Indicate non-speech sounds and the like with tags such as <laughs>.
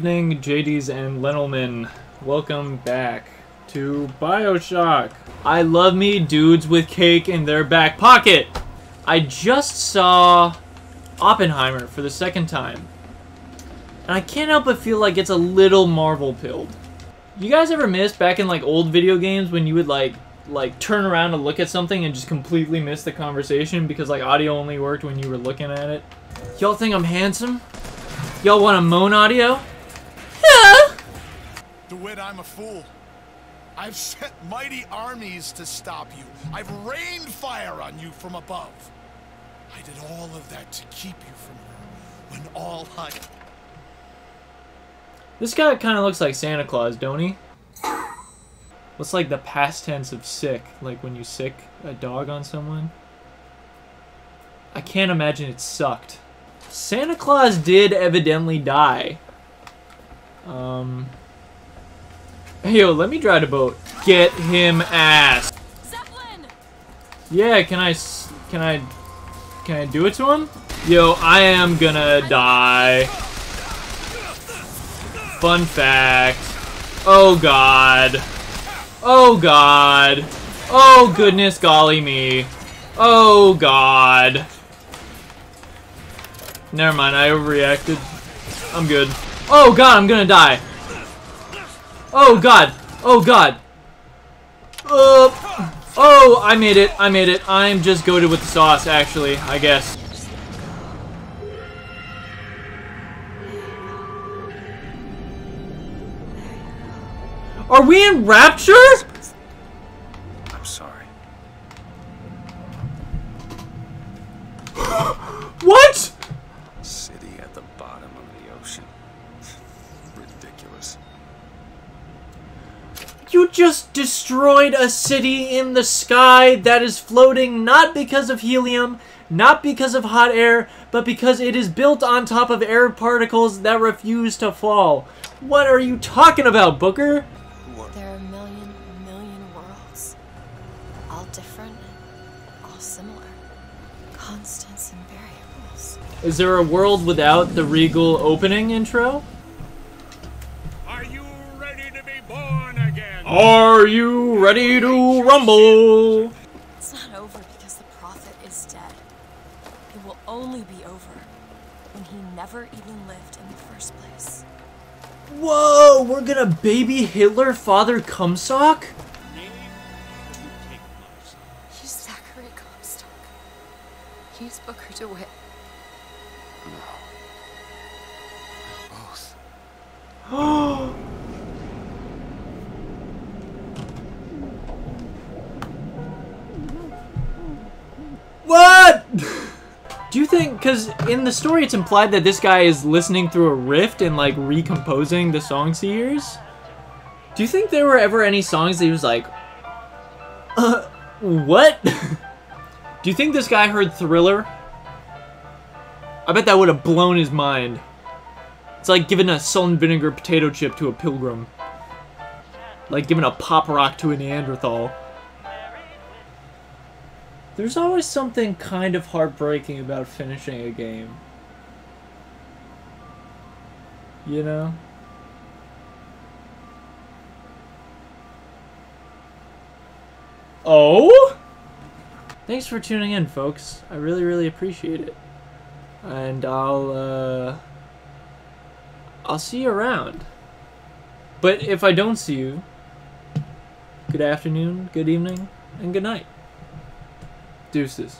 evening, JDs and Lenelman. Welcome back to Bioshock. I love me dudes with cake in their back pocket. I just saw Oppenheimer for the second time. And I can't help but feel like it's a little Marvel pilled. You guys ever miss back in like old video games when you would like like turn around to look at something and just completely miss the conversation because like audio only worked when you were looking at it? Y'all think I'm handsome? Y'all want a moan audio? Yeah. DeWitt, I'm a fool. I've sent mighty armies to stop you. I've rained fire on you from above. I did all of that to keep you from her, when all I... This guy kind of looks like Santa Claus, don't he? What's like the past tense of sick? Like when you sick a dog on someone? I can't imagine it sucked. Santa Claus did evidently die. Um. Hey, yo, let me drive the boat. Get him ass. Zeppelin! Yeah, can I, can I, can I do it to him? Yo, I am gonna die. Fun fact. Oh god. Oh god. Oh goodness golly me. Oh god. Never mind, I overreacted. I'm good. Oh god, I'm gonna die. Oh god. Oh god. Uh, oh, I made it. I made it. I'm just goaded with the sauce, actually, I guess. Are we in Rapture? I'm sorry. <gasps> What? City at the bottom of the ocean. Ridiculous. You just destroyed a city in the sky that is floating not because of helium, not because of hot air, but because it is built on top of air particles that refuse to fall. What are you talking about, Booker? There are a million, million worlds. All different, all similar. Constants and variables. Is there a world without the regal opening intro? Are you ready to rumble? It's not over because the prophet is dead. It will only be over when he never even lived in the first place. Whoa, we're gonna baby Hitler father Cumsock? Name you take my son? He's Zachary Comstock. He's Booker DeWitt. Both. Do you think, because in the story it's implied that this guy is listening through a rift and like recomposing the songs he hears? Do you think there were ever any songs that he was like, uh, what? <laughs> Do you think this guy heard Thriller? I bet that would have blown his mind. It's like giving a salt and vinegar potato chip to a pilgrim. Like giving a pop rock to a Neanderthal. There's always something kind of heartbreaking about finishing a game. You know? Oh? Thanks for tuning in, folks. I really, really appreciate it. And I'll, uh... I'll see you around. But if I don't see you, good afternoon, good evening, and good night. Deuces.